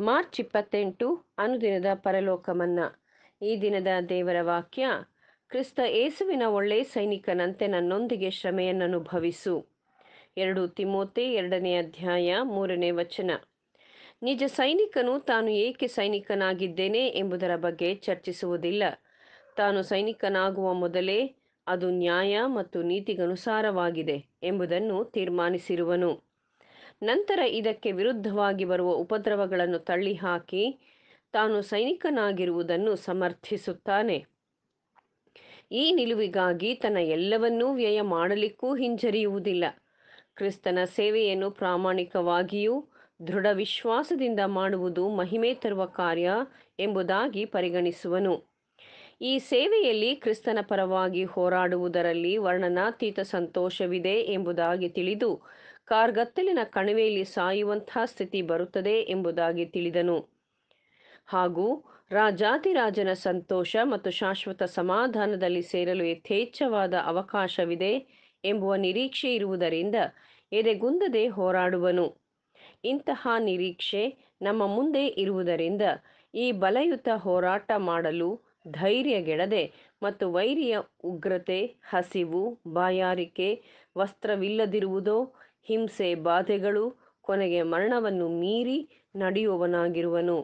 March ಇಪ್ಪತ್ತೆಂಟು, ಅನುದಿನದ ಪರಲೋಕಮನ್ನ. ಈ ದಿನದ ದೇವರ ವಾಕ್ಯ, ಕ್ರಿಸ್ತ ಏಸುವಿನ ಒಳ್ಳೆ ಸೈನಿಕನಂತೆ ನನ್ನೊಂದಿಗೆ ಶ್ರಮೆಯನ್ನು ಅನುಭವಿಸು. ಎರಡು ತಿಮೋತೆ ಎರಡನೇ ಅಧ್ಯಾಯ ಮೂರನೇ ವಚನ. ನಿಜ ಸೈನಿಕನು ತಾನು ಏಕೆ ಸೈನಿಕನಾಗಿದ್ದೇನೆ ಎಂಬುದರ ಬಗ್ಗೆ ಚರ್ಚಿಸುವುದಿಲ್ಲ. ತಾನು ಸೈನಿಕನಾಗುವ ಮೊದಲೇ ಅದು ನ್ಯಾಯ ಮತ್ತು ನೀತಿಗನುಸಾರವಾಗಿದೆ ಎಂಬುದನ್ನು ತೀರ್ಮಾನಿಸಿರುವನು. ನಂತರ ಇದಕ್ಕೆ ವಿರುದ್ಧವಾಗಿ ಬರುವ ಉಪದ್ರವಗಳನ್ನು ತಳ್ಳಿಹಾಕಿ ತಾನು ಸೈನಿಕನಾಗಿರುವುದನ್ನು ಸಮರ್ಥಿಸುತ್ತಾನೆ. ಈ ನಿಲುವಿಗಾಗಿ ತನ್ನ ಎಲ್ಲವನ್ನೂ ವ್ಯಯ ಮಾಡಲಿಕ್ಕೂ ಹಿಂಜರಿಯುವುದಿಲ್ಲ. ಕ್ರಿಸ್ತನ ಸೇವೆಯನ್ನು ಪ್ರಾಮಾಣಿಕವಾಗಿಯೂ ದೃಢ ವಿಶ್ವಾಸದಿಂದ ಮಾಡುವುದು ಮಹಿಮೆ ತರುವ ಕಾರ್ಯ ಎಂಬುದಾಗಿ ಪರಿಗಣಿಸುವನು. ಈ ಸೇವೆಯಲ್ಲಿ ಕ್ರಿಸ್ತನ ಪರವಾಗಿ ಹೋರಾಡುವುದರಲ್ಲಿ ವರ್ಣನಾತೀತ ಸಂತೋಷವಿದೆ ಎಂಬುದಾಗಿ ತಿಳಿದು ಕಾರ್ಗತ್ತಲಿನ ಕಣಿವೆಯಲ್ಲಿ ಸಾಯುವಂತಹ ಸ್ಥಿತಿ ಬರುತ್ತದೆ ಎಂಬುದಾಗಿ ತಿಳಿದನು. ಹಾಗೂ ರಾಜಾತಿರಾಜನ ಸಂತೋಷ ಮತ್ತು ಶಾಶ್ವತ ಸಮಾಧಾನದಲ್ಲಿ ಸೇರಲು ಯಥೇಚ್ಛವಾದ ಅವಕಾಶವಿದೆ ಎಂಬುವ ನಿರೀಕ್ಷೆ ಇರುವುದರಿಂದ ಎದೆಗುಂದದೆ ಹೋರಾಡುವನು. ಇಂತಹ ನಿರೀಕ್ಷೆ ನಮ್ಮ ಮುಂದೆ ಇರುವುದರಿಂದ ಈ ಬಲಯುತ ಹೋರಾಟ ಮಾಡಲು ಧೈರ್ಯಗೆಡದೆ ಮತ್ತು ವೈರಿಯ ಉಗ್ರತೆ, ಹಸಿವು, ಬಾಯಾರಿಕೆ, ವಸ್ತ್ರವಿಲ್ಲದಿರುವುದೋ ಹಿಂಸೆ ಬಾಧೆಗಳು ಕೊನೆಗೆ ಮರಣವನ್ನು ಮೀರಿ ನಡೆಯುವವನಾಗಿರುವನು.